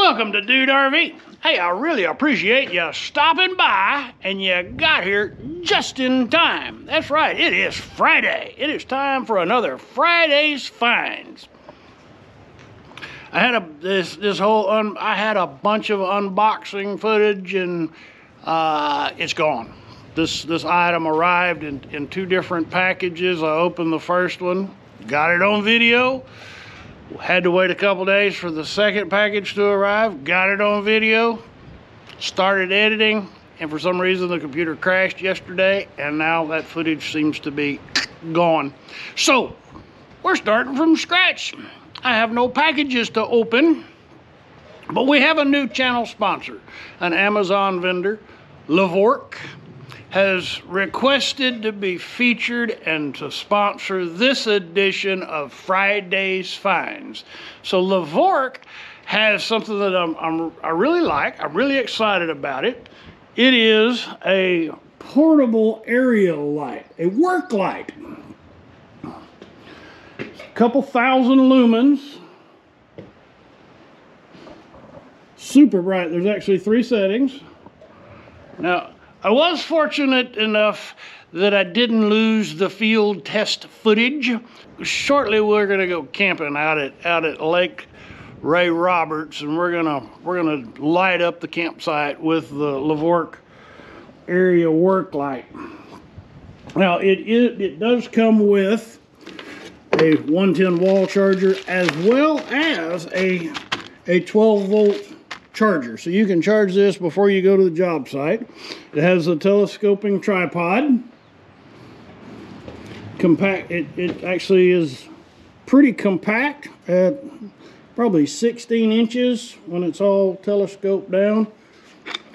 Welcome to Dude RV. Hey, I really appreciate you stopping by and you got here just in time. That's right, it is Friday. It is time for another Friday's Finds. I had a this this whole un, I had a bunch of unboxing footage and uh, it's gone. This this item arrived in, in two different packages. I opened the first one, got it on video had to wait a couple days for the second package to arrive. Got it on video. Started editing. And for some reason, the computer crashed yesterday. And now that footage seems to be gone. So, we're starting from scratch. I have no packages to open. But we have a new channel sponsor. An Amazon vendor. Lovork has requested to be featured and to sponsor this edition of Friday's Finds. So Lovork has something that I'm, I'm, i really like. I'm really excited about it. It is a portable aerial light, a work light. A couple thousand lumens. Super bright. There's actually three settings. Now, I was fortunate enough that I didn't lose the field test footage. Shortly, we're gonna go camping out at out at Lake Ray Roberts, and we're gonna we're gonna light up the campsite with the Lovork area work light. Now, it it, it does come with a 110 wall charger as well as a a 12 volt charger. So you can charge this before you go to the job site. It has a telescoping tripod. Compact, it, it actually is pretty compact at probably 16 inches when it's all telescoped down.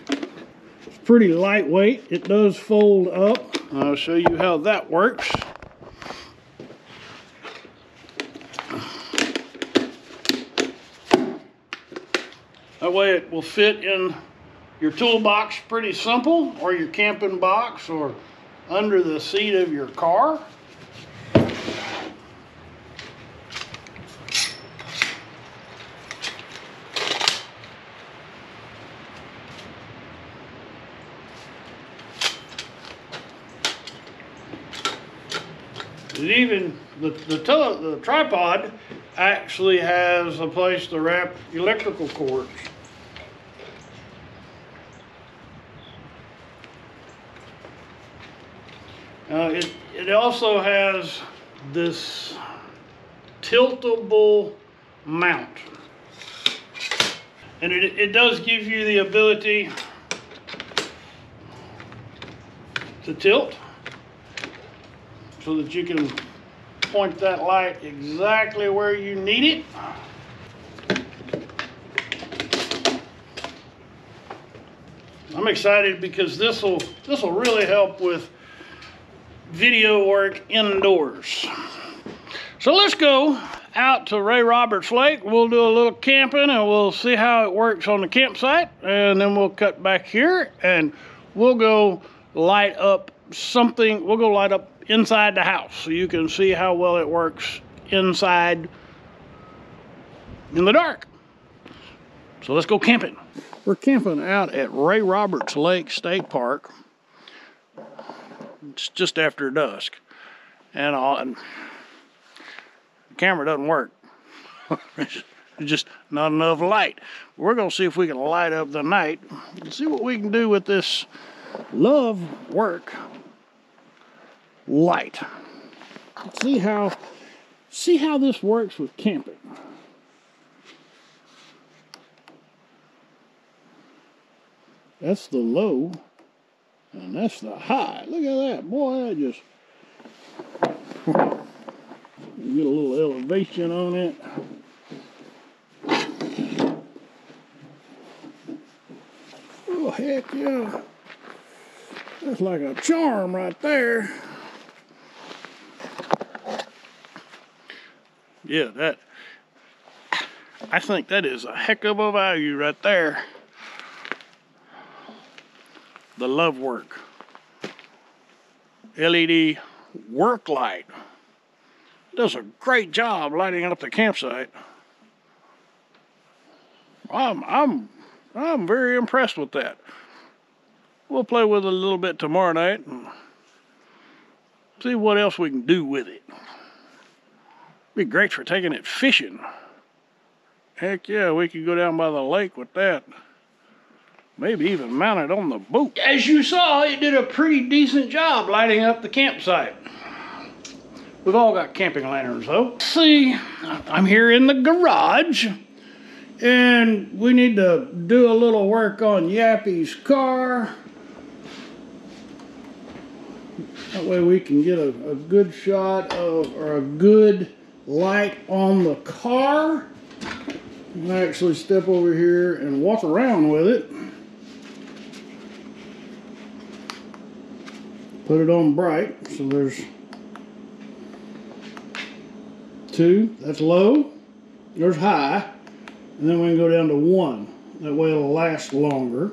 It's pretty lightweight. It does fold up. I'll show you how that works. That way it will fit in your toolbox pretty simple, or your camping box, or under the seat of your car. It even the the, the tripod actually has a place to wrap electrical cords. Uh, it, it also has this tiltable mount. And it, it does give you the ability to tilt so that you can point that light exactly where you need it. I'm excited because this will this will really help with video work indoors. So let's go out to Ray Roberts Lake. We'll do a little camping and we'll see how it works on the campsite. And then we'll cut back here and we'll go light up something. We'll go light up inside the house so you can see how well it works inside in the dark. So let's go camping. We're camping out at Ray Roberts Lake State Park. It's just after dusk. And, all, and the camera doesn't work. just not enough light. We're going to see if we can light up the night and see what we can do with this Lovork light. Let's see how see how this works with camping. That's the low. And that's the high. Look at that. Boy, that just get a little elevation on it. Oh, heck yeah. That's like a charm right there. Yeah, that, I think that is a heck of a value right there. The Lovork LED work light. Does a great job lighting up the campsite. I'm I'm I'm very impressed with that. We'll play with it a little bit tomorrow night and see what else we can do with it. Be great for taking it fishing. Heck yeah, we could go down by the lake with that. Maybe even mount it on the boat. As you saw, it did a pretty decent job lighting up the campsite. We've all got camping lanterns though. See, I'm here in the garage and we need to do a little work on Yappy's car. That way we can get a, a good shot of, or a good light on the car. You can actually step over here and walk around with it. Put it on bright, so there's two, that's low, there's high, and then we can go down to one. That way it'll last longer.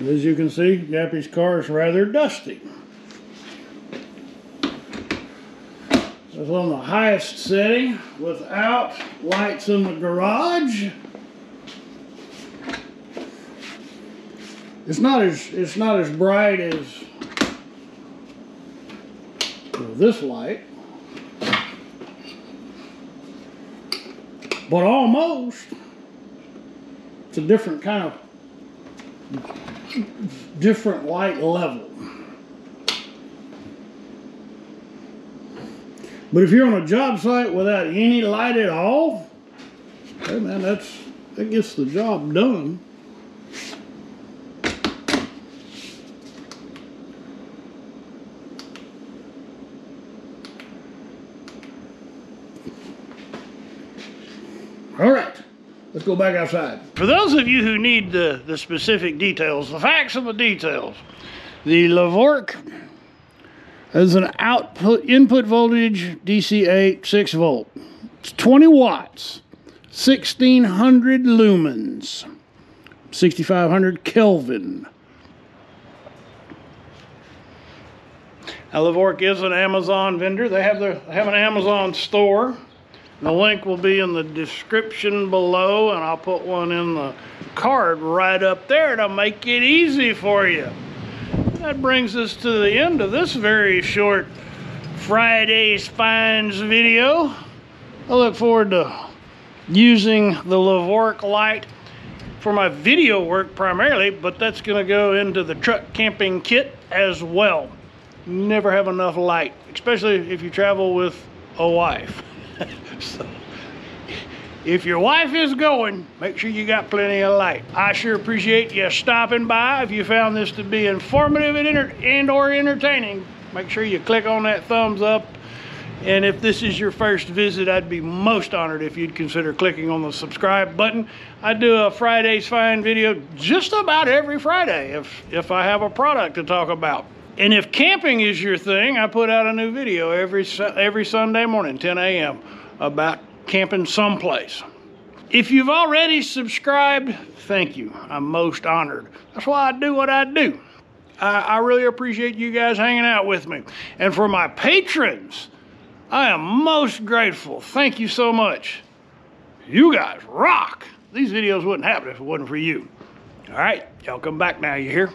As you can see, Yappy's car is rather dusty. It's on the highest setting without lights in the garage. It's not as it's not as bright as this light. But almost. It's a different kind of different light level. But if you're on a job site without any light at all, hey man, that's that gets the job done. All right, let's go back outside. For those of you who need the, the specific details, the facts and the details, the Lovork is an output input voltage DC8 6 volt. It's 20 watts, 1600 lumens, 6500 Kelvin. Now, Lovork is an Amazon vendor. They have their they have an Amazon store. The link will be in the description below, and I'll put one in the card right up there to make it easy for you. That brings us to the end of this very short Friday's Finds video. I look forward to using the Lovork light for my video work primarily, but that's going to go into the truck camping kit as well. Never have enough light, especially if you travel with a wife. So, if your wife is going, make sure you got plenty of light. I sure appreciate you stopping by. If you found this to be informative and, and or entertaining, make sure you click on that thumbs up. And if this is your first visit, I'd be most honored if you'd consider clicking on the subscribe button. I do a Friday's Find video just about every Friday if, if I have a product to talk about. And if camping is your thing, I put out a new video every every Sunday morning, 10 a.m., about camping someplace. If you've already subscribed, thank you. I'm most honored. That's why I do what I do. I, I really appreciate you guys hanging out with me. And for my patrons, I am most grateful. Thank you so much. You guys rock. These videos wouldn't happen if it wasn't for you. All right, y'all come back now, you hear?